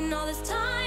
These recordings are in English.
All this time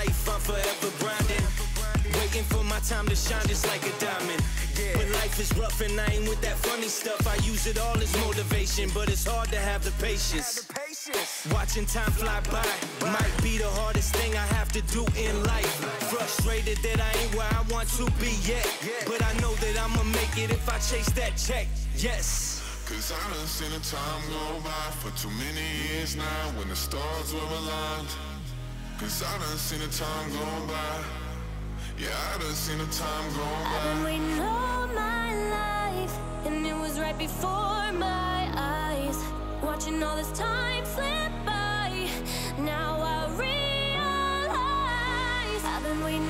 life I'm forever grinding. Waiting for my time to shine just like a diamond. When life is rough and I ain't with that funny stuff, I use it all as motivation, but it's hard to have the patience. Watching time fly by might be the hardest thing I have to do in life. Frustrated that I ain't where I want to be yet. But I know that I'ma make it if I chase that check. Yes. Cause I done seen the time go by for too many years now when the stars were aligned. Cause I done seen the time go by. Yeah, I done seen the time go I've been by. waiting all my life, and it was right before my eyes. Watching all this time slip by. Now I realize I've been waiting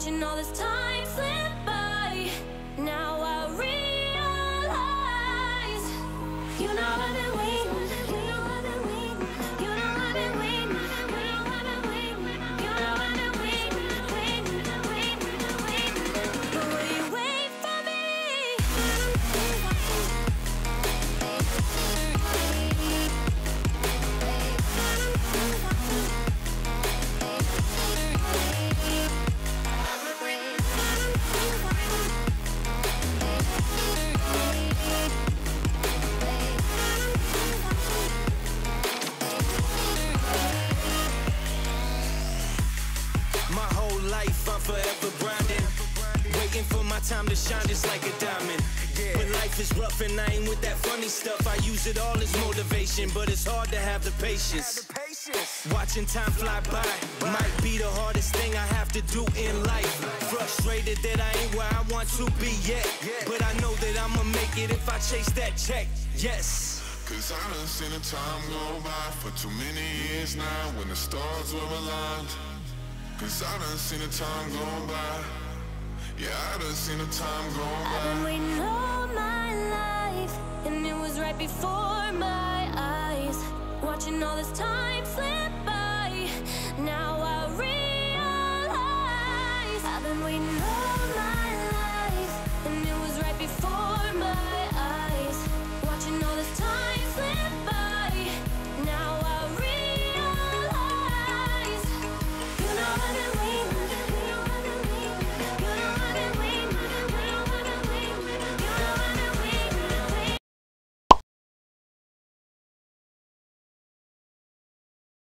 Watching all this time slip my time to shine just like a diamond. Yeah. But life is rough and I ain't with that funny stuff, I use it all as motivation, but it's hard to have the patience. Watching time fly by might be the hardest thing I have to do in life. Frustrated that I ain't where I want to be yet. But I know that I'ma make it if I chase that check. Yes. Cause I done seen the time go by for too many years now when the stars were aligned. Cause I done seen the time go by. Yeah, I done seen the time go I've been waiting all my life, and it was right before my eyes. Watching all this time slip by. Now I realize I've been waiting all